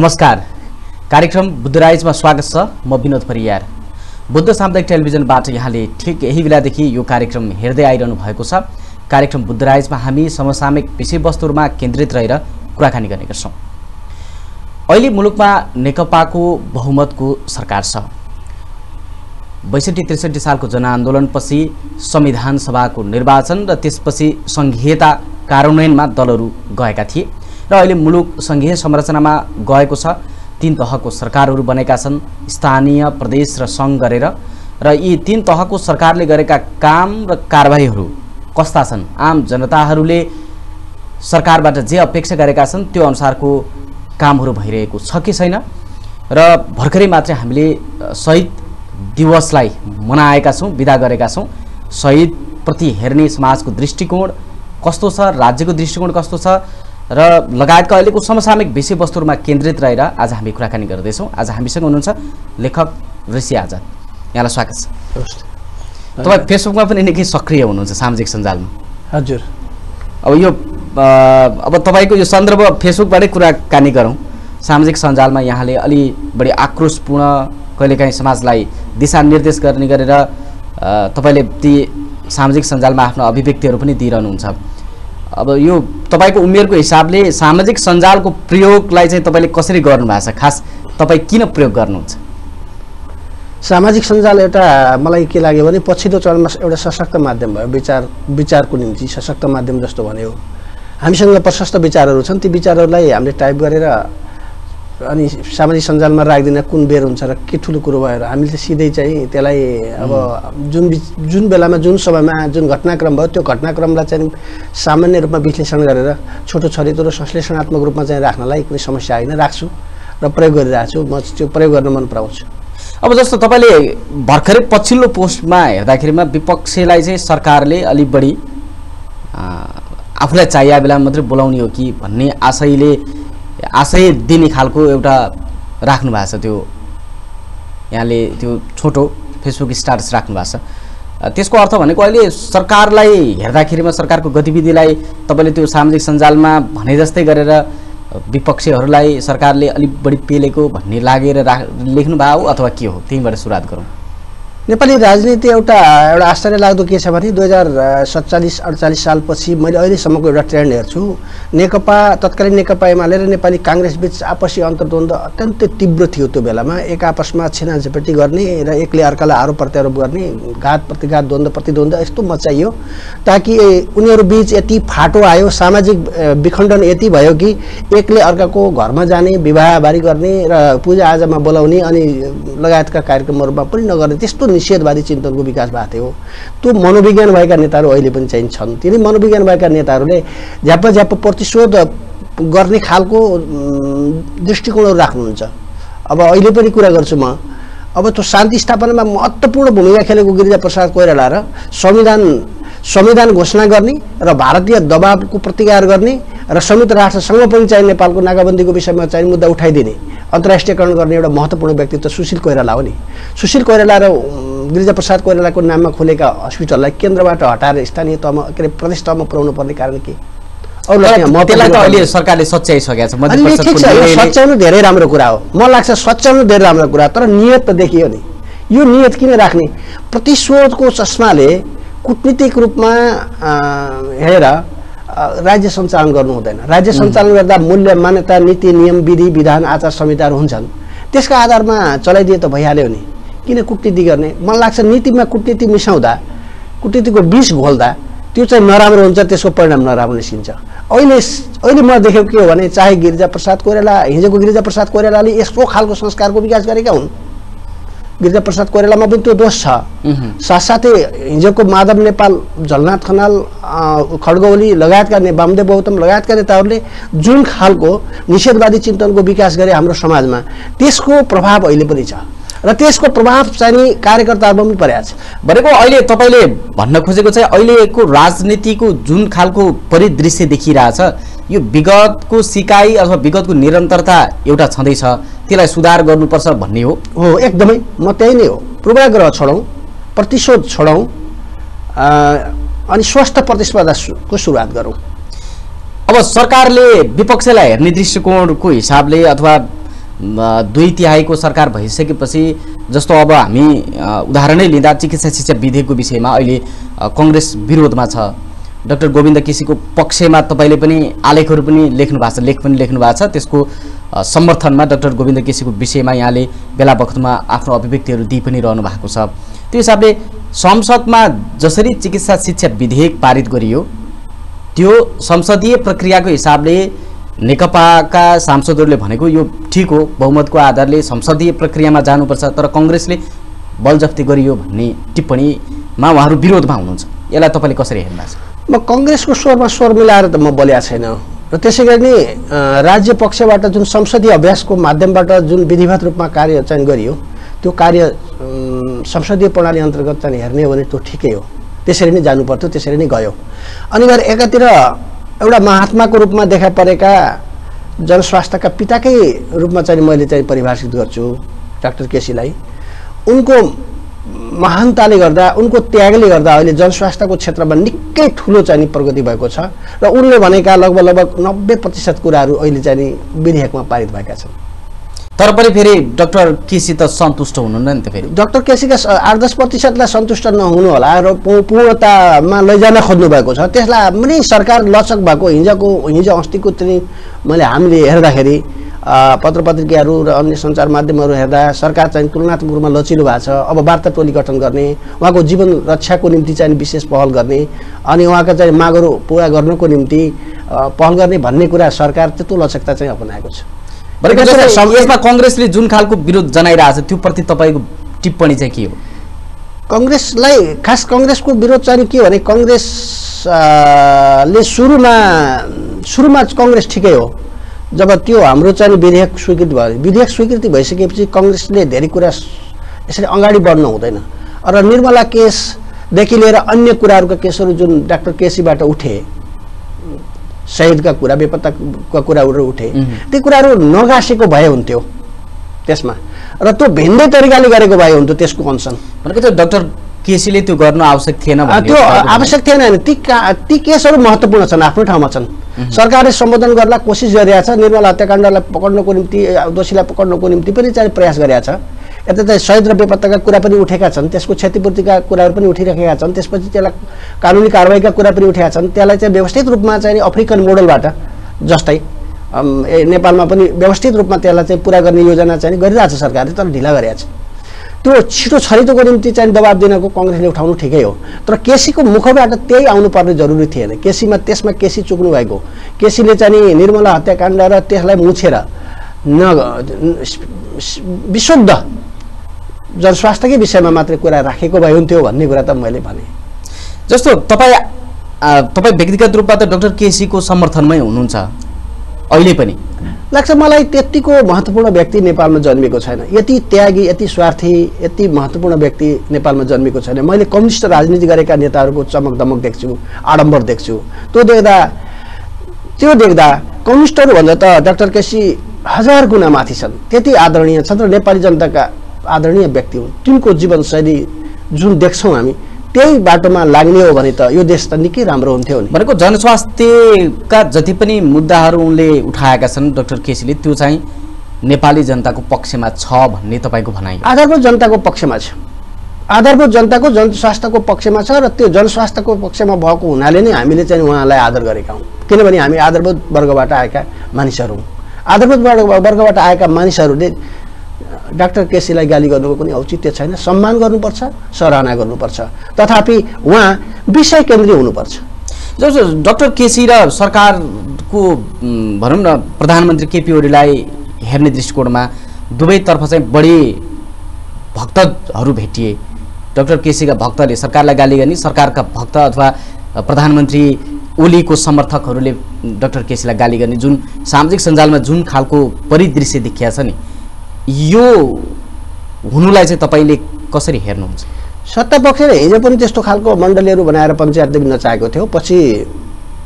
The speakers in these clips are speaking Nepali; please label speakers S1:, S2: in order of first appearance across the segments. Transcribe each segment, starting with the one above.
S1: नमस्कार। कार्यक्रम बुद्धराइजमा स्वागत छ। म विनोद परियार। बुद्ध सामुदायिक टेलिभिजनबाट यहाँले ठिक यही बेलादेखि यो कार्यक्रम हेर्दै आइरहनु भएको छ। कार्यक्रम बुद्धराइजमा हामी समसामयिक विषयवस्तुहरूमा केन्द्रित रहेर कुराकानी गर्ने गर्छौँ। अहिले मुलुकमा नेकपाको बहुमतको सरकार छ। बैसठी त्रिसठी सालको जनआन्दोलनपछि संविधान सभाको निर्वाचन र त्यसपछि सङ्घीयता कार्यान्वयनमा दलहरू गएका थिए। र अहिले मुलुक सङ्घीय संरचनामा गएको छ। तिन तहको सरकारहरू बनेका छन् स्थानीय प्रदेश र सङ्घ गरेर। र यी तिन तहको सरकारले गरेका काम र कारबाहीहरू कस्ता छन्? आम जनताहरूले सरकारबाट जे अपेक्षा गरेका छन् त्यो अनुसारको कामहरू भइरहेको छ कि छैन? र भर्खरै मात्रै हामीले शहीद दिवसलाई मनाएका छौँ विदा गरेका छौँ। शहीदप्रति हेर्ने समाजको दृष्टिकोण कस्तो छ? राज्यको दृष्टिकोण कस्तो छ? र लगायतका अहिलेको समसामयिक विषयवस्तुहरूमा केन्द्रित रहेर आज हामी कुराकानी गर्दैछौँ। आज हामीसँग हुनुहुन्छ लेखक ऋषि आजाद। यहाँलाई स्वागत छ। तपाईँ फेसबुकमा पनि निकै सक्रिय हुनुहुन्छ सामाजिक सञ्जालमा।
S2: हजुर।
S1: अब यो अब तपाईँको यो सन्दर्भ फेसबुकबाटै कुराकानी गरौँ। सामाजिक सञ्जालमा यहाँले अलि बढी आक्रोशपूर्ण कहिलेकाहीँ समाजलाई दिशानिर्देश गर्ने गरेर तपाईँले ती सामाजिक सञ्जालमा आफ्नो अभिव्यक्तिहरू पनि दिइरहनुहुन्छ। अब यो तपाईँको उमेरको हिसाबले सामाजिक सञ्जालको प्रयोगलाई चाहिँ तपाईँले कसरी गर्नुभएको छ? खास तपाईँ किन प्रयोग गर्नुहुन्छ?
S2: सामाजिक सञ्जाल एउटा मलाई के लाग्यो भने पछिल्लो चरणमा एउटा सशक्त माध्यम भयो। विचार विचारको निम्ति सशक्त माध्यम जस्तो भन्यो हामीसँग प्रशस्त विचारहरू छन्। ती विचारहरूलाई हामीले टाइप गरेर अनि सामाजिक सञ्जालमा राखिदिन कुन बेर हुन्छ र के ठुलो कुरो भयो र हामीले सिधै चाहिँ त्यसलाई अब जुन जुन बेलामा जुन समयमा जुन घटनाक्रम भयो त्यो घटनाक्रमलाई चाहिँ सामान्य रूपमा विश्लेषण गरेर छोटो छरितो र संश्लेषणात्मक रूपमा चाहिँ राख्नलाई कुनै समस्या होइन राख्छु र प्रयोग गरिरहेको छु। म त्यो प्रयोग गर्न मन पराउँछु।
S1: अब जस्तो तपाईँले भर्खरै पछिल्लो पोस्टमा हेर्दाखेरिमा विपक्षलाई चाहिँ सरकारले अलिक बढी आफूलाई चाहिए बेलामा मात्रै बोलाउने हो कि भन्ने आशयले आशय दिने खालको एउटा राख्नु भएको छ त्यो यहाँले त्यो छोटो फेसबुक स्टाटस राख्नु भएको छ। त्यसको अर्थ भनेको अहिले सरकारलाई हेर्दाखेरिमा सरकारको गतिविधिलाई तपाईँले त्यो सामाजिक सञ्जालमा भने जस्तै गरेर विपक्षीहरूलाई सरकारले अलिक बढी पेलेको भन्ने लागेर रा लेख्नु भएको हो अथवा के हो? त्यहीँबाट सुरुवात गरौँ।
S2: नेपाली राजनीति एउटा एउटा आश्चर्य लाग्दो के छ भने दुई हजार सत्तालिस अडचालिस सालपछि मैले अहिलेसम्मको एउटा ट्रेन्ड हेर्छु। नेकपा तत्कालीन नेकपा एमाले र नेपाली काङ्ग्रेस बिच आपसी अन्तर्द्वन्द अत्यन्तै तीव्र थियो त्यो बेलामा। एक आपसमा छेना झपेटी गर्ने र एकले अर्कालाई आरोप प्रत्यारोप गर्ने घात प्रतिघात द्वन्द्व प्रतिद्वन्द्व यस्तो मचाइयो ताकि ए, उनीहरू बिच यति फाटो आयो सामाजिक विखण्डन यति भयो कि एकले अर्काको घरमा जाने विवाहबारी गर्ने र पूजाआजामा बोलाउने अनि लगायतका कार्यक्रमहरूमा पनि नगर्ने त्यस्तो निषेधवादी चिन्तनको विकास भएको थियो। त्यो मनोविज्ञान भएका नेताहरू अहिले पनि चाहिँ छन्। तिनी मनोविज्ञान भएका नेताहरूले झ्याप्प झ्याप्प प्रतिशोध गर्ने खालको दृष्टिकोणहरू राख्नुहुन्छ। अब अहिले पनि कुरा गर्छु म। अब त्यो शान्ति स्थापनामा महत्त्वपूर्ण भूमिका खेलेको गिरिजाप्रसाद कोइराला र संविधान संविधान घोषणा गर्ने र भारतीय दबावको प्रतिकार गर्ने र संयुक्त राष्ट्रसँग पनि चाहिँ नेपालको नाकाबन्दीको विषयमा चाहिँ मुद्दा उठाइदिने अन्तर्राष्ट्रियकरण गर्ने एउटा महत्त्वपूर्ण व्यक्तित्व सुशील कोइराला हो नि। सुशील कोइराला र गिरिजाप्रसाद कोइरालाको नाममा खोलेका हस्पिटललाई केन्द्रबाट हटाएर स्थानीय तहमा के अरे प्रदेश तहमा पुर्याउनु पर्ने कारण के?
S1: अहिले। सरकारले सच्याइसकेको छ।
S2: सच्याउनु धेरै राम्रो कुरा हो। मलाई लाग्छ सच्याउनु धेरै राम्रो कुरा तर नियत त देखियो नि। यो नियत किन राख्ने? प्रतिशोधको चस्माले कुटनीतिक रूपमा हेरेर राज्य सञ्चालन गर्नु हुँदैन। राज्य सञ्चालन गर्दा मूल्य मान्यता नीति नियम विधि विधान आचार संहिताहरू हुन्छन्। त्यसका आधारमा चलाइदिए त भइहाल्यो नि। किन कुटनीति गर्ने? मलाई लाग्छ नीतिमा कुटनीति मिसाउँदा कुटनीतिको विष घोल्दा त्यो चाहिँ नराम्रो हुन्छ त्यसको परिणाम नराम्रो निस्किन्छ। अहिले अहिले म देखेको के हो भने चाहे गिरिजाप्रसाद कोइराला हिजोको गिरिजाप्रसाद कोइरालाले यस्तो खालको संस्कारको विकास गरेका हुन्। गिरिजाप्रसाद कोइरालामा पनि त्यो दोष छ। साथसाथै हिजोको माधव नेपाल झलनाथ खनाल खड्गौली लगायतका ने वामदेव गौतम लगायतका नेताहरूले जुन खालको निषेधवादी चिन्तनको विकास गरे हाम्रो समाजमा त्यसको प्रभाव अहिले पनि छ। र त्यसको प्रभाव चाहिँ नि कार्यकर्ताहरूमा पनि परेको छ।
S1: भनेको अहिले तपाईँले भन्न खोजेको चाहिँ अहिलेको राजनीतिको जुन खालको परिदृश्य देखिरहेछ यो विगतको सिकाइ अथवा विगतको निरन्तरता एउटा छँदैछ त्यसलाई सुधार गर्नुपर्छ भन्ने हो?
S2: हो एकदमै। म त्यही नै हो। पूर्वाग्रह छोडौँ प्रतिशोध छोडौँ अनि स्वस्थ प्रतिस्पर्धाको सुरुवात गरौँ।
S1: अब सरकारले विपक्षलाई हेर्ने दृष्टिकोणको हिसाबले अथवा दुई तिहाईको सरकार भइसकेपछि जस्तो अब हामी उदाहरणै लिँदा चिकित्सा शिक्षा विधेयकको विषयमा अहिले कङ्ग्रेस विरोधमा छ। डाक्टर गोविन्द केसीको पक्षमा तपाईँले पनि आलेखहरू पनि लेख्नु भएको छ लेख पनि लेख्नु भएको छ। त्यसको समर्थनमा डाक्टर गोविन्द केसीको विषयमा यहाँले बेला बखतमा आफ्नो अभिव्यक्तिहरू दिइ पनि रहनु भएको छ। त्यो हिसाबले संसदमा जसरी चिकित्सा शिक्षा विधेयक पारित गरियो त्यो संसदीय प्रक्रियाको हिसाबले नेकपाका सांसदहरूले भनेको यो ठिक हो बहुमतको आधारले संसदीय प्रक्रियामा जानुपर्छ तर कङ्ग्रेसले बलजफ्ती गरियो भन्ने टिप्पणीमा उहाँहरू विरोधमा हुनुहुन्छ। यसलाई तपाईँले कसरी हेर्नु भएको छ?
S2: म कङ्ग्रेसको स्वरमा स्वर मिलाएर त म बोलेको छैन र त्यसै गरी नै राज्य पक्षबाट जुन संसदीय अभ्यासको माध्यमबाट जुन विधिवत रूपमा कार्य चाहिँ गरियो त्यो कार्य संसदीय प्रणाली अन्तर्गत चाहिँ हेर्ने हो भने त्यो ठिकै हो। त्यसरी नै जानु पर्थ्यो त्यसरी नै गयो। अनिवार्य एकातिर एउटा महात्माको रूपमा देखा परेका जनस्वास्थ्यका पिताकै रूपमा चाहिँ मैले चाहिँ परिभाषित गर्छु डाक्टर केसीलाई। उनको महानताले गर्दा उनको त्यागले गर्दा अहिले जनस्वास्थ्यको क्षेत्रमा निकै ठुलो चाहिँ प्रगति भएको छ र उनले भनेका लगभग लगभग नब्बे प्रतिशत कुराहरू अहिले चाहिँ विधेयकमा पारित भएका छन्।
S1: तर पनि फेरि डाक्टर केसी त सन्तुष्ट हुनुहुन्न नि त फेरि।
S2: डाक्टर केसीका आठ दस प्रतिशतलाई सन्तुष्ट नहुनु होला र पूर्णतामा लैजान खोज्नु भएको छ। त्यसलाई पनि सरकार लचक भएको हिजोको हिजो अस्तिको चाहिँ मैले हामीले हेर्दाखेरि पत्र पत्रिकाहरू र अन्य सञ्चार माध्यमहरू हेर्दा सरकार चाहिँ तुलनात्मक रूपमा लचिलो भएको छ। अब वार्ता टोली गठन गर्ने उहाँको जीवन रक्षाको निम्ति चाहिँ विशेष पहल गर्ने अनि उहाँका चाहिँ मागहरू पुरा गर्नको निम्ति पहल गर्ने भन्ने कुरा सरकार त्यत्रो लचकता चाहिँ अपनाएको छ।
S1: यसमा कङ्ग्रेसले जुन खालको विरोध जनाइरहेको छ त्यो प्रति तपाईँको टिप्पणी चाहिँ के हो?
S2: कङ्ग्रेसलाई खास कङ्ग्रेसको विरोध चाहिँ के भने कङ्ग्रेस आ, ले सुरुमा सुरुमा कङ्ग्रेस ठिकै हो। जब त्यो हाम्रो चाहिँ विधेयक स्वीकृति भयो विधेयक स्वीकृति भइसकेपछि कङ्ग्रेसले धेरै कुरा यसरी अगाडि बढ्नु हुँदैन। र निर्मला केसदेखि लिएर अन्य कुराहरूका केसहरू जुन डाक्टर केसीबाट उठे शहीदका कुरा बेपत्ताका कुराहरू उठे। ती कुराहरू नगासेको भए हुन्थ्यो त्यसमा। र त्यो भिन्दै तरिकाले गरेको भए हुन्थ्यो त्यसको कन्सर्न
S1: भनेको त्यो डाक्टर केसीले त्यो गर्नु आवश्यक थिएन
S2: त्यो। आवश्यक थिएन ती का ती केसहरू महत्त्वपूर्ण छन् आफ्नो ठाउँमा छन्। सरकारले सम्बोधन गर्दा कोसिस गरिरहेछ निर्मल हत्याकाण्डलाई पक्ड्नको निम्ति दोषीलाई पक्ड्नको निम्ति पनि चाहिँ प्रयास गरिरहेछ यता चाहिँ शहीद र बेपत्ताका कुरा पनि उठेका छन् त्यसको क्षतिपूर्तिका कुराहरू पनि उठिरहेका छन् त्यसपछि त्यसलाई कानुनी कारवाहीका कुरा पनि उठेका छन् त्यसलाई चाहिँ व्यवस्थित रूपमा चाहिँ अफ्रिकन मोडलबाट जस्तै नेपालमा पनि व्यवस्थित रूपमा त्यसलाई चाहिँ पुरा गर्ने योजना चाहिँ गरिरहेछ सरकारले तर ढिला गरिरहेछ त्यो छिटो छरितोको निम्ति चाहिँ दबाब दिनको कङ्ग्रेसले उठाउनु ठिकै हो। तर केसीको मुखबाट त्यही आउनुपर्ने जरुरी थिएन। केसीमा त्यसमा केसी चुक्नु भएको केसीले चाहिँ निर्मला हत्याकाण्ड र त्यसलाई मुछेर न विशुद्ध जनस्वास्थ्यकै विषयमा मात्रै कुरा राखेको भए हुन्थ्यो भन्ने कुरा त मैले भने।
S1: जस्तो तपाईँ तपाईँ व्यक्तिगत रूपमा त डाक्टर केसीको समर्थनमै हुनुहुन्छ अहिले पनि।
S2: लाग्छ मलाई त्यतिको महत्त्वपूर्ण व्यक्ति नेपालमा जन्मेको छैन। यति त्यागी यति स्वार्थी यति महत्त्वपूर्ण व्यक्ति नेपालमा जन्मेको छैन। मैले कम्युनिस्ट राजनीति गरेका नेताहरूको चमक दमक देख्छु आडम्बर देख्छु। त्यो देख्दा त्यो देख्दा कम्युनिस्टहरू भन्दा त डाक्टर केसी हजार गुणा माथि छन्। त्यति आदरणीय छन् र नेपाली जनताका आदरणीय व्यक्ति हुन्। तिनको जीवनशैली जुन देख्छौँ हामी त्यही बाटोमा लाग्ने हो भने त यो देश त निकै राम्रो हुन्थ्यो नि।
S1: भनेको जनस्वास्थ्यका जति पनि मुद्दाहरू उनले उठाएका छन् डाक्टर केसीले त्यो चाहिँ नेपाली जनताको पक्षमा छ भन्ने तपाईँको भनाइ।
S2: आधारभूत जनताको पक्षमा छ। आधारभूत जनताको जनस्वास्थ्यको पक्षमा छ र त्यो जनस्वास्थ्यको पक्षमा भएको हुनाले नै हामीले चाहिँ उहाँलाई आदर गरेका हौँ। किनभने हामी आधारभूत वर्गबाट आएका मानिसहरू हौँ आधारभूत वर्ग वर्गबाट आएका मानिसहरूले डाक्टर केसीलाई गाली गर्नुको कुनै औचित्य छैन सम्मान गर्नुपर्छ सराहना गर्नुपर्छ। तथापि उहाँ विषय केन्द्रीय हुनुपर्छ।
S1: जस्तो डाक्टर केसी र सरकारको भनौँ न प्रधानमन्त्री केपी ओलीलाई हेर्ने दृष्टिकोणमा दुवैतर्फ चाहिँ बढी भक्तहरू भेटिए। डाक्टर केसीका भक्तले सरकारलाई गाली गर्ने सरकारका भक्त अथवा प्रधानमन्त्री ओलीको समर्थकहरूले डाक्टर केसीलाई गाली गर्ने जुन सामाजिक सञ्जालमा जुन खालको परिदृश्य देखिया छ नि यो हुनुलाई चाहिँ तपाईँले कसरी हेर्नुहुन्छ?
S2: सत्ता पक्षले हिजो पनि त्यस्तो खालको मण्डलीहरू बनाएर पञ्चायतदेखि नचाहेको थियो। पछि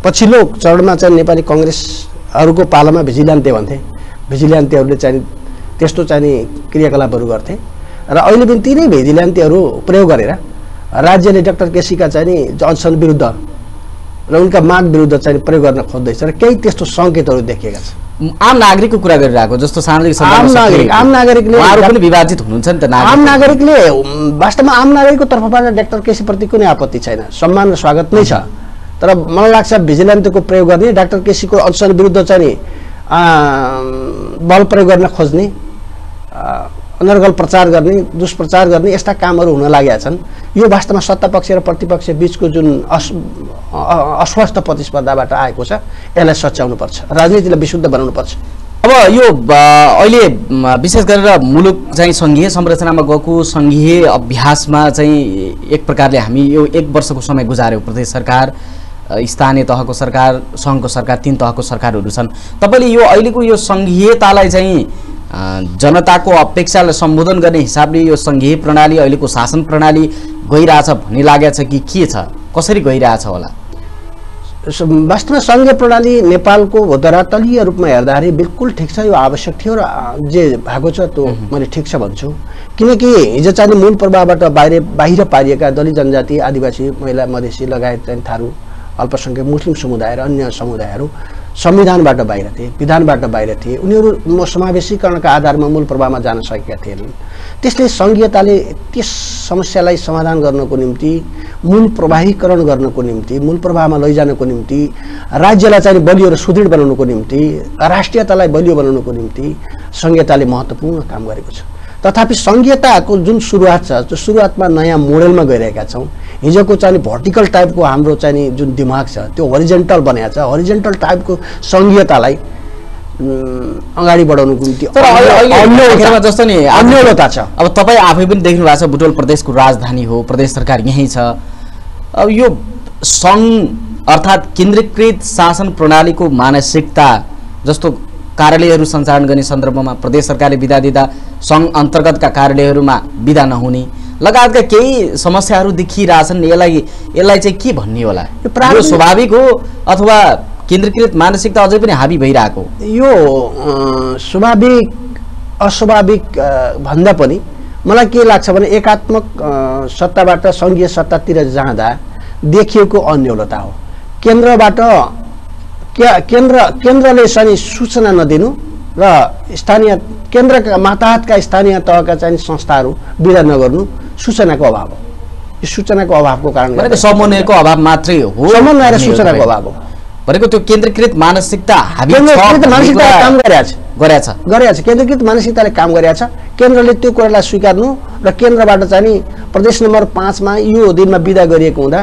S2: पछिल्लो चरणमा चाहिँ नेपाली कङ्ग्रेसहरूको पालामा भिजिलान्ते भन्थे। भिजिलान्तेहरूले चाहिँ त्यस्तो चाहिँ क्रियाकलापहरू गर्थे। र अहिले पनि तिनै भिजिलान्तेहरू प्रयोग गरेर राज्यले डाक्टर केसीका चाहिँ नि जन्सन विरुद्ध र उनका माग विरुद्ध चाहिँ प्रयोग गर्न खोज्दैछ। र केही त्यस्तो सङ्केतहरू देखिएका छन्।
S1: आम नागरिकको कुरा गरिरहेको जस्तो सामाजिक
S2: आम नागरिक आम नागरिकले
S1: पनि विभाजित हुनुहुन्छ नि त
S2: आम
S1: नागरिक
S2: नागरिकले वास्तवमा आम नागरिकको तर्फबाट डाक्टर केसीप्रति कुनै आपत्ति छैन। सम्मान र स्वागत नै छ। तर मलाई लाग्छ भिजिलेन्टको प्रयोग गर्ने डाक्टर केसीको अल्सन विरुद्ध चाहिँ बल प्रयोग गर्न खोज्ने अनर्गल प्रचार गर्ने दुष्प्रचार गर्ने यस्ता कामहरू हुन लागेका छन्। यो वास्तवमा सत्ता पक्ष र प्रतिपक्ष बिचको जुन अस अस्वस्थ प्रतिस्पर्धाबाट आएको छ यसलाई सच्याउनुपर्छ राजनीतिलाई विशुद्ध बनाउनुपर्छ।
S1: अब यो अहिले विशेष गरेर मुलुक चाहिँ सङ्घीय संरचनामा गएको सङ्घीय अभ्यासमा चाहिँ एक प्रकारले हामी यो एक वर्षको समय गुजार्यौँ प्रदेश सरकार स्थानीय तहको सरकार सङ्घको सरकार तिन तहको सरकारहरू छन्। तपाईँले यो अहिलेको यो सङ्घीयतालाई चाहिँ जनताको अपेक्षालाई सम्बोधन गर्ने हिसाबले यो सङ्घीय प्रणाली अहिलेको शासन प्रणाली गइरहेछ भन्ने लागेको छ कि के छ? कसरी गइरहेछ होला?
S2: वास्तवमा सङ्घीय प्रणाली नेपालको धरातलीय रूपमा हेर्दाखेरि बिल्कुल ठिक छ यो आवश्यक थियो र जे भएको छ त्यो मैले ठिक छ भन्छु। किनकि हिजो चाहिँ मूल प्रभावबाट बाहिर बाहिर पारिएका दलित जनजाति आदिवासी महिला मधेसी लगायत चाहिँ थारू अल्पसङ्ख्यक मुस्लिम समुदाय र अन्य समुदायहरू संविधानबाट बाहिर थिए विधानबाट बाहिर थिए। उनीहरू समावेशीकरणका आधारमा मूल प्रभावमा जान सकेका थिएनन् त्यसले सङ्घीयताले त्यस समस्यालाई समाधान गर्नको निम्ति मूल प्रवाहीकरण गर्नको निम्ति मूल प्रवाहमा लैजानको निम्ति राज्यलाई चाहिँ बलियो र सुदृढ बनाउनको निम्ति राष्ट्रियतालाई बलियो बनाउनको निम्ति सङ्घीयताले महत्त्वपूर्ण काम गरेको छ। तथापि सङ्घीयताको जुन सुरुवात छ त्यो सुरुवातमा नयाँ मोडेलमा गइरहेका छौँ। हिजोको चाहिँ भर्टिकल टाइपको हाम्रो चाहिँ नि जुन दिमाग छ त्यो हरिजेन्टल बनाएको छ। हरिजेन्टल टाइपको सङ्घीयतालाई अगाडि बढाउनुको निम्ति
S1: जस्तो नि
S2: अन्यलता छ।
S1: अब तपाईँ आफै पनि देख्नु भएको छ बुटोल प्रदेशको राजधानी हो प्रदेश सरकार यहीँ छ। अब यो सङ्घ अर्थात् केन्द्रीकृत शासन प्रणालीको मानसिकता जस्तो कार्यालयहरू सञ्चालन गर्ने सन्दर्भमा प्रदेश सरकारले बिदा दिँदा सङ्घ अन्तर्गतका कार्यालयहरूमा बिदा नहुने। लगायतका केही समस्याहरू देखिरहेछन्। यसलाई यसलाई चाहिँ के भन्ने होला? यो स्वाभाविक हो अथवा केन्द्रीकृत मानसिकता अझै पनि हाबी भइरहेको?
S2: यो स्वाभाविक अस्वाभाविक भन्दा पनि मलाई के लाग्छ भने एकात्मक सत्ताबाट सङ्घीय सत्तातिर जाँदा देखिएको अन्यलता हो। केन्द्रबाट के केन्द्र केन्द्रले चाहिँ सूचना नदिनु र स्थानीय केन्द्रका माताहतका स्थानीय तहका चाहिँ संस्थाहरू विदा नगर्नु सूचनाको अभाव हो। यो सूचनाको अभावको
S1: भनेको समन्वयको अभाव मात्रै हो।
S2: समन्वय र सूचनाको। अभाव हो।
S1: भनेको त्यो केन्द्रीकृत मानसिकता कुरा
S2: काम
S1: गरेछ
S2: गरेको छ। केन्द्रीकृत मानसिकताले काम गरेको छ। केन्द्रले त्यो कुरालाई स्वीकार्नु र केन्द्रबाट चाहिँ नि प्रदेश नम्बर पाँचमा यो दिनमा विदा गरिएको हुँदा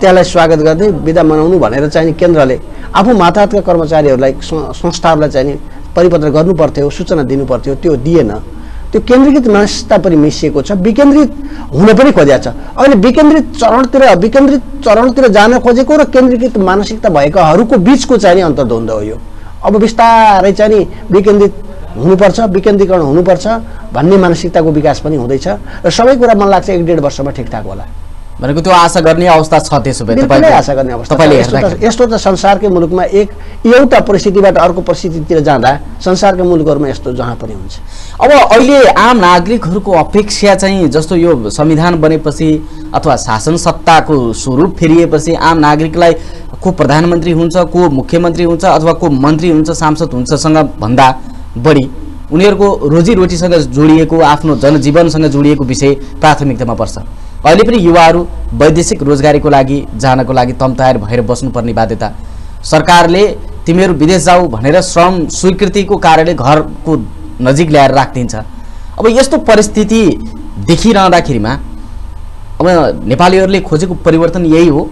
S2: त्यसलाई स्वागत गर्दै विदा मनाउनु भनेर चाहिँ केन्द्रले आफू माताहतका कर्मचारीहरूलाई संस्थाहरूलाई चाहिँ परिपत्र गर्नु पर्थ्यो सूचना दिनु पर्थ्यो त्यो दिएन। त्यो केन्द्रीकृत मानसिकता पनि मिसिएको छ विकेन्द्रित हुन पनि खोजेको छ। अहिले विकेन्द्रित चरणतिर विकेन्द्रित चरणतिर जान खोजेको र केन्द्रीकृत मानसिकता भएकाहरूको बिचको चाहिँ नि अन्तर्द्वन्द हो यो। अब बिस्तारै चाहिँ नि विकेन्द्रित हुनुपर्छ विकेन्द्रीकरण हुनुपर्छ भन्ने मानसिकताको विकास पनि हुँदैछ। र सबै कुरा मलाई लाग्छ एक डेढ वर्षमा ठिकठाक होला।
S1: भनेको त्यो आशा गर्ने अवस्था छ त्यसो भए
S2: आशा गर्ने अवस्था यस्तो त संसारकै मुलुकमा एक एउटा परिस्थितिबाट अर्को परिस्थितितिर जाँदा संसारका मुलुकहरूमा यस्तो जहाँ पनि हुन्छ।
S1: अब अहिले आम नागरिकहरूको अपेक्षा चाहिँ जस्तो यो संविधान बनेपछि अथवा शासन सत्ताको स्वरूप फेरिएपछि आम नागरिकलाई को प्रधानमन्त्री हुन्छ को मुख्यमन्त्री हुन्छ अथवा को मन्त्री हुन्छ सांसद हुन्छसँग भन्दा बढी उनीहरूको रोजीरोटीसँग जोडिएको आफ्नो जनजीवनसँग जोडिएको विषय प्राथमिकतामा पर्छ। अहिले पनि युवाहरू वैदेशिक रोजगारीको लागि जानको लागि तम तयार भएर बस्नुपर्ने बाध्यता। सरकारले तिमीहरू विदेश जाऊ भनेर श्रम स्वीकृतिको कार्यालय घरको नजिक ल्याएर राखिदिन्छ। अब यस्तो परिस्थिति देखिरहँदाखेरिमा अब नेपालीहरूले खोजेको परिवर्तन यही हो।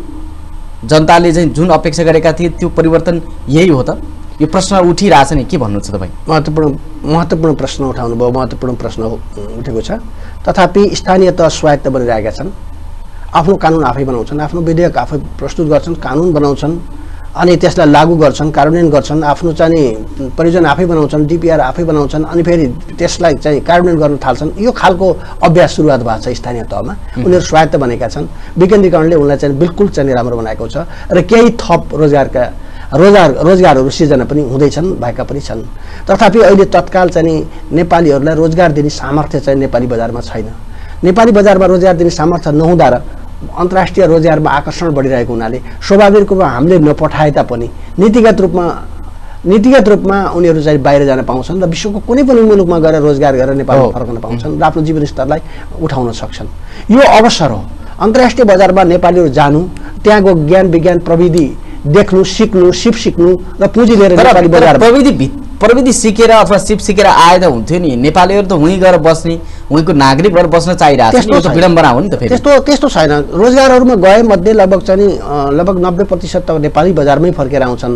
S1: जनताले चाहिँ जुन अपेक्षा गरेका थिए त्यो परिवर्तन यही हो त। यो प्रश्न उठिरहेछ नि के भन्नुहुन्छ तपाईँ?
S2: महत्त्वपूर्ण महत्त्वपूर्ण प्रश्न उठाउनु भयो महत्त्वपूर्ण प्रश्न उठेको छ। तथापि स्थानीय तह स्वायत्त बनिरहेका छन्। आफ्नो कानुन आफै बनाउँछन् आफ्नो विधेयक आफै प्रस्तुत गर्छन् कानुन बनाउँछन् अनि त्यसलाई लागू गर्छन् कार्यान्वयन गर्छन् आफ्नो चाहिँ परियोजना आफै बनाउँछन् डिपिआर आफै बनाउँछन् अनि फेरि त्यसलाई चाहिँ कार्यान्वयन गर्न थाल्छन्। यो खालको अभ्यास सुरुवात भएको छ स्थानीय तहमा। उनीहरू स्वायत्त बनेका छन्। विकेन्द्रीकरणले उनलाई चाहिँ बिल्कुल चाहिँ राम्रो बनाएको छ। र केही थप रोजगारका रोजगार रोजगारहरू सिर्जना पनि हुँदैछन् भएका पनि छन्। तथापि अहिले तत्काल चाहिँ नेपालीहरूलाई रोजगार दिने सामर्थ्य चाहिँ नेपाली बजारमा छैन। नेपाली बजारमा रोजगार दिने सामर्थ्य नहुँदा र अन्तर्राष्ट्रिय रोजगारमा आकर्षण बढिरहेको हुनाले स्वाभाविक रूपमा हामीले नपठाए तापनि नीतिगत रूपमा नीतिगत रूपमा उनीहरू चाहिँ बाहिर जान पाउँछन् र विश्वको कुनै पनि मुलुकमा गएर रोजगार गरेर नेपालमा। फर्कन पाउँछन् र आफ्नो जीवन स्तरलाई उठाउन सक्छन्। यो अवसर हो। अन्तर्राष्ट्रिय बजारमा नेपालीहरू जानु त्यहाँको ज्ञान विज्ञान प्रविधि देख्नु सिक्नु सिप सिक्नु र पुँजी लिएर नेपाली
S1: तर
S2: बजारमा
S1: प्रविधि प्रविधि सिकेर अथवा सिप सिकेर आए त हुन्थ्यो नि। नेपालीहरू त उहीँ गएर बस्ने उहीँको नागरिक भएर बस्न चाहिरहेको छ। नि, यो त
S2: छैन।
S1: विडम्बना हो नि त फेरि।
S2: त्यस्तो त्यस्तो छैन। रोजगारहरूमा गए मध्ये लगभग चाहिँ लगभग नब्बे प्रतिशत त नेपाली बजारमै फर्केर आउँछन्।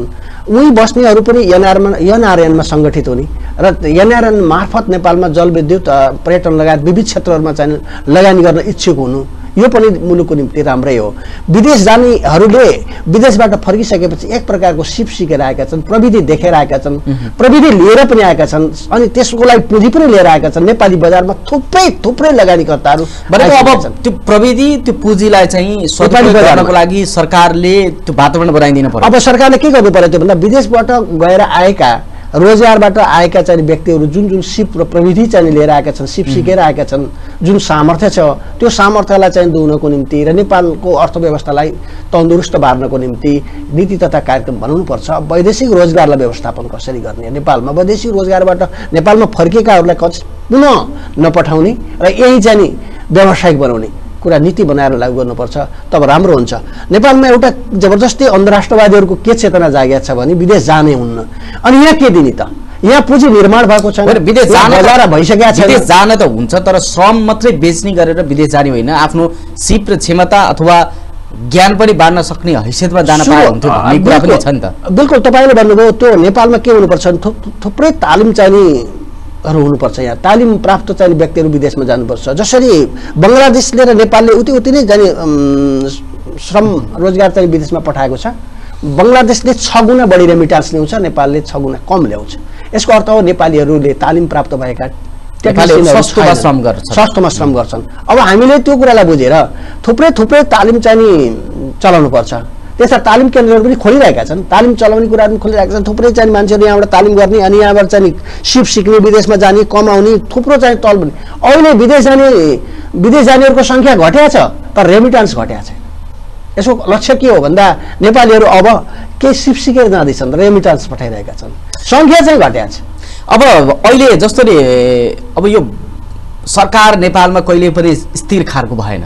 S2: उहीँ बस्नेहरू पनि एनआरमा एनआरएनमा सङ्गठित हुने। र एनआरएन मार्फत नेपालमा जलविद्युत पर्यटन लगायत विविध क्षेत्रहरूमा चाहिँ लगानी गर्न इच्छुक हुनु। यो पनि मुलुकको निम्ति राम्रै हो। विदेश जानेहरूले विदेशबाट फर्किसकेपछि एक प्रकारको सिप सिकेर आएका छन् प्रविधि देखेर आएका छन् प्रविधि लिएर पनि आएका छन् अनि त्यसको लागि पुँजी पनि लिएर आएका छन्। नेपाली बजारमा थुप्रै थुप्रै लगानीकर्ताहरू
S1: अब। त्यो प्रविधि त्यो पुँजीलाई चाहिँ लागि सरकारले त्यो वातावरण बनाइदिनु पर्यो।
S2: अब सरकारले के गर्नु पर्यो त्यो भन्दा विदेशबाट गएर आएका रोजगारबाट आएका चाहिँ व्यक्तिहरू जुन जुन सिप र प्रविधि चाहिँ लिएर आएका छन् सिप सिकेर आएका छन् जुन सामर्थ्य छ त्यो सामर्थ्यलाई चाहिँ दुहुनको निम्ति र नेपालको अर्थव्यवस्थालाई तन्दुरुस्त पार्नको निम्ति नीति तथा कार्यक्रम बनाउनुपर्छ। वैदेशिक रोजगारलाई व्यवस्थापन कसरी गर्ने? नेपालमा वैदेशिक रोजगारबाट नेपालमा फर्किएकाहरूलाई कस पुनः नपठाउने र यही चाहिँ व्यावसायिक बनाउने कुरा नीति बनाएर लागू गर्नुपर्छ। तब राम्रो हुन्छ। नेपालमा एउटा जबरजस्ती अन्तर्राष्ट्रवादीहरूको के चेतना जागेको छ भने विदेश जाने हुन्न। अनि यहाँ के दिने त? यहाँ पुँजी निर्माण भएको छैन।
S1: होइन, विदेश जान
S2: भइसकेका छैन।
S1: विदेश जान त हुन्छ तर श्रम मात्रै बेच्ने गरेर विदेश जाने होइन। आफ्नो सिप र क्षमता अथवा ज्ञान पनि बाँड्न सक्ने हैसियतमा जान पाए हुन्थ्यो भन्ने कुरा पनि छ नि त।
S2: बिल्कुल तपाईँले भन्नुभयो त्यो नेपालमा के हुनुपर्छ थुप्रै तालिम चाहिनेहरू हुनुपर्छ यहाँ। तालिम प्राप्त चाहिने व्यक्तिहरू विदेशमा जानुपर्छ। जसरी बङ्गलादेशले र नेपालले उति उति नै जाने श्रम रोजगार चाहिँ विदेशमा पठाएको छ। बङ्गलादेशले छ गुणा बढी रेमिटान्स ल्याउँछ नेपालले छ गुणा कम ल्याउँछ। यसको अर्थ हो नेपालीहरूले तालिम प्राप्त भएका
S1: सस्तोमा
S2: छैनन्।
S1: श्रम गर्छन्।
S2: सस्तोमा श्रम गर्छन्। अब हामीले त्यो कुरालाई बुझेर थुप्रै थुप्रै तालिम चाहिँ नि चलाउनु त्यसमा तालिम केन्द्रहरू पनि खोलिरहेका छन्। तालिम चलाउने कुराहरू पनि खोलिरहेका छन्। थुप्रै चाहिँ मान्छेहरू यहाँबाट तालिम गर्ने अनि यहाँबाट चाहिँ सिप सिक्ने विदेशमा जाने कमाउने थुप्रो चाहिँ तल पनि। अहिले विदेश जाने विदेश जानेहरूको सङ्ख्या घट्या छ तर रेमिटान्स घट्या छ यसको लक्ष्य के हो भन्दा नेपालीहरू अब केही सिप सिकेर जाँदैछन् रेमिटान्स पठाइरहेका छन्। सङ्ख्या चाहिँ घट्या छ।
S1: अब अहिले जस्तो नि अब यो सरकार नेपालमा कहिले पनि स्थिर खालको भएन।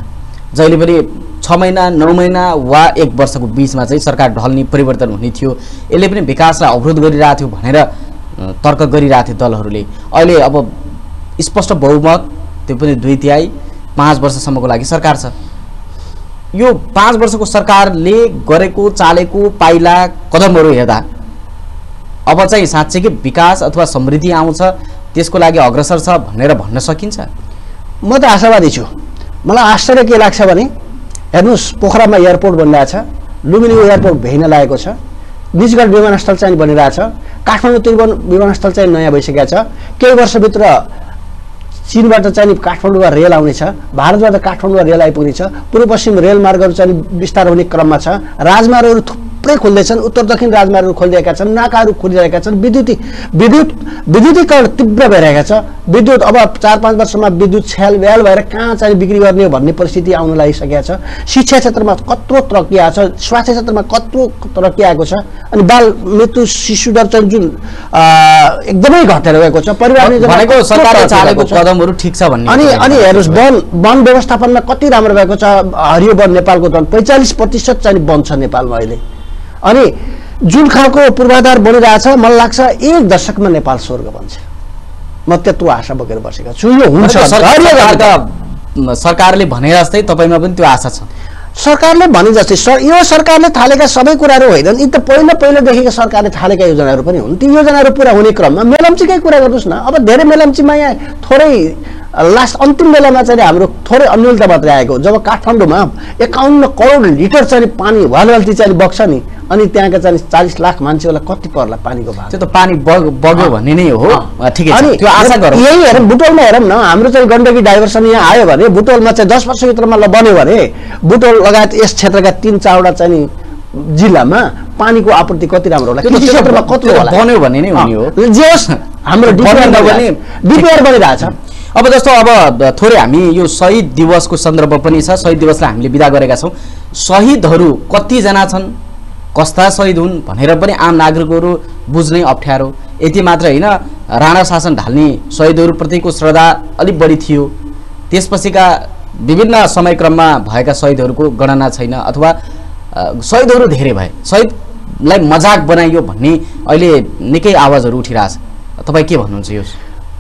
S1: जहिले पनि छ महिना नौ महिना वा एक वर्षको बिचमा चाहिँ सरकार ढल्ने परिवर्तन हुने थियो। यसले पनि विकासलाई अवरोध गरिरहेको थियो भनेर तर्क गरिरहेको थियो दलहरूले। अहिले अब स्पष्ट बहुमत त्यो पनि दुई तिहाई पाँच वर्षसम्मको लागि सरकार छ। यो पाँच वर्षको सरकारले गरेको चालेको पाइला कदमहरू हेर्दा अब चाहिँ साँच्चैकै विकास अथवा समृद्धि आउँछ त्यसको लागि अग्रसर छ भनेर भन्न सकिन्छ।
S2: म त आशावादी छु। मलाई आश्चर्य के लाग्छ भने हेर्नुहोस् पोखरामा एयरपोर्ट बनिरहेछ लुम्बिनी एयरपोर्ट भेइन लागेको छ निजगढ विमानस्थल चाहिँ बनिरहेछ काठमाडौँ त्रिभुवन विमानस्थल चाहिँ नयाँ भइसकेको छ केही वर्षभित्र चिनबाट चाहिँ काठमाडौँमा रेल आउनेछ भारतबाट काठमाडौँमा रेल आइपुग्नेछ पूर्व पश्चिम रेल मार्गहरू चाहिँ विस्तार हुने क्रममा छ राजमार्गहरू थुप्रै खोल्दैछन् उत्तर दक्षिण राजमार्गहरू खोलिरहेका छन् नाकाहरू खोलिरहेका छन् विद्युती विद्युत विद्युतीकरण तीव्र भइरहेको छ। विद्युत अब चार पाँच वर्षमा विद्युत छ्याल ब्याल भएर कहाँ चाहिँ बिक्री गर्ने हो भन्ने परिस्थिति आउन लागिसकेको छ। शिक्षा क्षेत्रमा कत्रो तरक्की आएको छ स्वास्थ्य क्षेत्रमा कत्रो तरक्की आएको छ अनि बाल मृत्यु शिशु दर चाहिँ जुन एकदमै घटेर गएको छ परिवार
S1: ठिक छ भन्ने
S2: अनि अनि हेर्नुहोस्। वन वन व्यवस्थापनमा कति राम्रो भएको छ हरियो वन नेपालको त पैँचालिस प्रतिशत चाहिँ वन छ नेपालमा अहिले। अनि जुन खालको पूर्वाधार बनिरहेछ मलाई लाग्छ एक दशकमा नेपाल स्वर्ग बन्छ। म त्यत्रो आशा बोकेर बसेको छु। यो हुन्छ
S1: सरकारले भने जस्तै तपाईँमा पनि त्यो आशा छ।
S2: सरकारले भने जस्तै सर यो सरकारले थालेका सबै कुराहरू होइनन्। यी त पहिला पहिलादेखिको सरकारले थालेका योजनाहरू पनि हुन्। ती योजनाहरू पुरा हुने क्रममा मेलम्चीकै कुरा गर्नुहोस् न। अब धेरै मेलम्चीमा यहाँ थोरै लास्ट अन्तिम बेलामा चाहिँ हाम्रो थोरै अन्यलता मात्रै आएको जब काठमाडौँमा एकाउन्न करोड लिटर चाहिँ पानी वालवाल्ती चाहिँ बग्छ नि अनि त्यहाँका चाहिँ चालिस लाख मान्छेहरूलाई कति पर्ला पानीको भाव
S1: त्यो त पानी बग बग्यो भन्ने नै हो। ठिकै
S2: अनि
S1: त्यो आशा गरौँ।
S2: यही हेरौँ बुटोलमा हेरौँ न हाम्रो चाहिँ गण्डकी डाइभर्सन यहाँ आयो भने बुटोलमा चाहिँ दस वर्षभित्रमा ल बन्यो भने बुटोल लगायत यस क्षेत्रका तिन चारवटा चाहिँ जिल्लामा पानीको आपूर्ति कति राम्रो होला? कृषि क्षेत्रमा कत्रो
S1: त्यो त
S2: होला?
S1: बन्यो भने नै हुने हो।
S2: जे होस् हाम्रो डिपिआर बनिरहेछ।
S1: अब जस्तो अब थोरै हामी यो शहीद दिवसको सन्दर्भ पनि छ। शहीद दिवसलाई हामीले विदा गरेका छौँ। शहीदहरू कतिजना छन्? कस्ता शहीद हुन् भनेर पनि आम नागरिकहरू बुझ्नै अप्ठ्यारो। यति मात्र होइन राणा शासन ढाल्ने शहीदहरूप्रतिको श्रद्धा अलिक बढी थियो। त्यसपछिका विभिन्न समयक्रममा भएका शहीदहरूको गणना छैन अथवा शहीदहरू धेरै भए। शहीदलाई मजाक बनाइयो भन्ने अहिले निकै आवाजहरू उठिरहेछ। तपाईँ के भन्नुहुन्छ यो?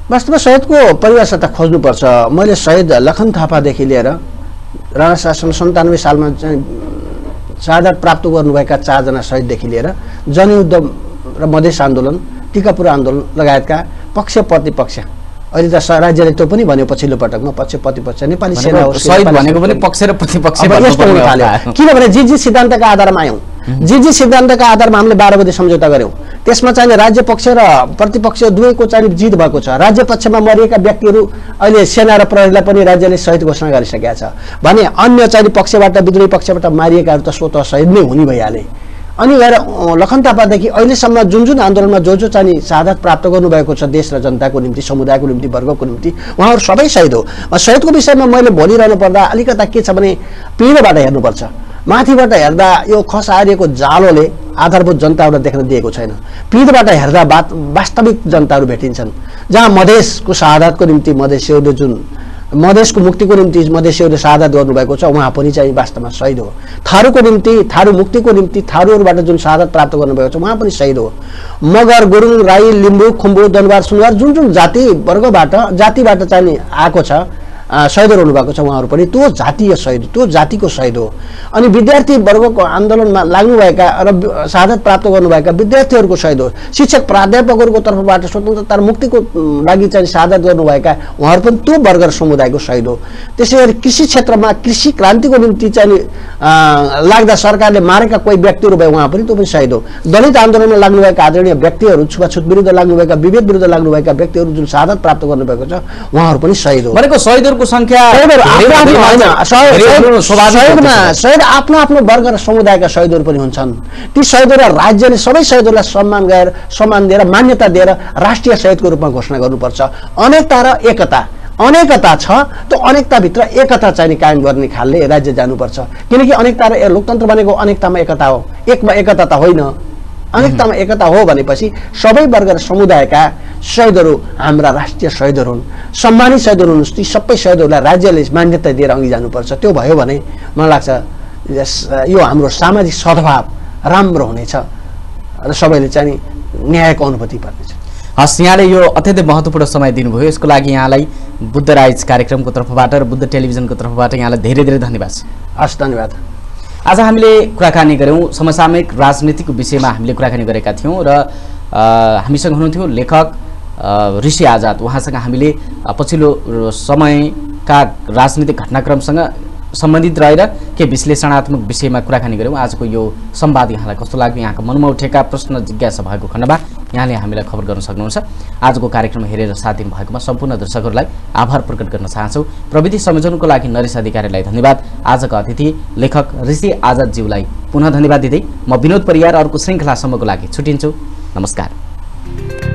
S2: वास्तवमा शहीदको परिभाषा खोज्नुपर्छ। मैले शहीद लखन थापादेखि लिएर राणा शासन सन्तानब्बे सालमा चाहिँ शहादत प्राप्त गर्नुभएका चारजना शहीददेखि लिएर जनयुद्ध र मधेस आन्दोलन टिकापुर आन्दोलन लगायतका पक्ष प्रतिपक्ष। अहिले त राज्यले त्यो पनि भन्यो पछिल्लो पटकमा पक्ष प्रतिपक्ष नेपाली सेना। किनभने जे जे सिद्धान्तका आधारमा आयौँ। जे जे सिद्धान्तका आधारमा हामीले बाह्र बजे सम्झौता गऱ्यौँ। त्यसमा चाहिँ राज्य पक्ष र प्रतिपक्ष दुवैको चाहिँ जित भएको छ। राज्य पक्षमा मरिएका व्यक्तिहरू अहिले सेना र प्रहरीलाई पनि राज्यले शहीद घोषणा गरिसकेका छ। भने अन्य चाहिँ पक्षबाट विद्रोही पक्षबाट मारिएकाहरू त स्वतः शहीद नै हुने भइहाले। अनि अँ, लखन थापादेखि अहिलेसम्म जुन जुन आन्दोलनमा जो जो चाहिँ शहादत प्राप्त गर्नुभएको छ देश र जनताको निम्ति समुदायको निम्ति वर्गको निम्ति उहाँहरू सबै शहीद हो। अ, शहीदको विषयमा मैले भनिरहनु पर्दा अलिकता के छ भने पिँढोबाट हेर्नुपर्छ। माथिबाट हेर्दा यो खस आर्यको जालोले आधारभूत जनताहरूलाई देख्न दिएको छैन। पिँधबाट हेर्दा बात वास्तविक जनताहरू भेटिन्छन्। जहाँ मधेसको शहादतको निम्ति मधेसीहरूले जुन मधेसको मुक्तिको निम्ति मधेसीहरूले शहादत गर्नुभएको छ उहाँ पनि चाहिँ वास्तवमा शहीद हो। थारूको निम्ति थारू मुक्तिको निम्ति थारूहरूबाट जुन शहादत प्राप्त गर्नुभएको छ उहाँ पनि शहीद हो। मगर गुरुङ राई लिम्बू खुम्बु दनबार सुनवार जुन जुन जाति वर्गबाट जातिबाट चाहिँ आएको छ अ, शहीदहरू हुनुभएको छ उहाँहरू पनि। त्यो जातीय शहीद त्यो जातिको शहीद हो। अनि विद्यार्थी वर्गको आन्दोलनमा लाग्नुभएका र शहादत प्राप्त गर्नुभएका विद्यार्थीहरूको शहीद हो। शिक्षक प्राध्यापकहरूको तर्फबाट स्वतन्त्रता मुक्तिको लागि चाहिँ शहादत गर्नुभएका उहाँहरू पनि त्यो वर्ग र समुदायको शहीद हो। त्यसै गरी कृषि क्षेत्रमा कृषि क्रान्तिको निम्ति चाहिँ लाग्दा सरकारले मारेका कोही व्यक्तिहरू भए उहाँ पनि त्यो पनि शहीद हो। दलित आन्दोलनमा लाग्नुभएका आदरणीय व्यक्तिहरू छुवाछुत विरुद्ध लाग्नुभएका विभेद विरुद्ध लाग्नुभएका व्यक्तिहरू जुन शहादत प्राप्त गर्नुभएको छ उहाँहरू पनि शहीद हो।
S1: भनेको शहीदहरूको संख्या
S2: शहीदहरू आफ्नो आफ्नो आफ्नो वर्ग र समुदायका शहीदहरू पनि हुन्छन्। ती शहीदहरूलाई राज्यले सबै शहीदहरूलाई सम्मान गरेर सम्मान दिएर मान्यता दिएर राष्ट्रिय शहीदको रूपमा घोषणा गर्नुपर्छ। अनेकता र एकता। अनेकता छ त्यो अनेकताभित्र एकता चाहिँ नि कायम गर्ने खालले राज्य जानुपर्छ। किनकि अनेकता र लोकतन्त्र भनेको अनेकतामा एकता हो। एकमा एकता त होइन। अनेकतामा एकता हो भनेपछि सबै वर्ग र समुदायका शहीदहरू हाम्रा राष्ट्रिय शहीदहरू हुन्। सम्मानित शहीदहरू हुन्। ती सबै शहीदहरूलाई राज्यले मान्यता दिएर अघि जानुपर्छ त्यो भयो भने मलाई लाग्छ यो हाम्रो सामाजिक सद्भाव राम्रो हुनेछ र सबैले चाहिँ न्यायको अनुभूति पर्नेछ।
S1: हस् यहाँले यो अत्यन्तै महत्त्वपूर्ण समय दिनुभयो। यसको लागि यहाँलाई बुद्ध राइज कार्यक्रमको तर्फबाट र बुद्ध टेलिभिजनको तर्फबाट यहाँलाई धेरै धेरै धन्यवाद।
S2: हस् धन्यवाद।
S1: आज हामीले कुराकानी गऱ्यौँ। समसामयिक राजनीतिको विषयमा हामीले कुराकानी गरेका थियौँ र हामीसँग हुनुहुन्थ्यो लेखक ऋषि आजाद। उहाँसँग हामीले पछिल्लो समयका राजनीतिक घटनाक्रमसँग सम्बन्धित रहेर के विश्लेषणात्मक विषयमा कुराकानी गऱ्यौँ। आजको यो संवाद यहाँलाई कस्तो लाग्यो? यहाँको मनमा उठेका प्रश्न जिज्ञासा भएको खण्डमा यहाँले हामीलाई खबर गर्न सक्नुहुन्छ। आजको कार्यक्रम हेरेर साथ दिनुभएकोमा सम्पूर्ण दर्शकहरूलाई आभार प्रकट गर्न चाहन्छौँ। प्रविधि संयोजनको लागि नरेश अधिकारीलाई धन्यवाद। आजका अतिथि लेखक ऋषि आजादज्यूलाई पुनः धन्यवाद दिँदै म विनोद परियार अर्को श्रृङ्खलासम्मको लागि छुट्टिन्छु नमस्कार।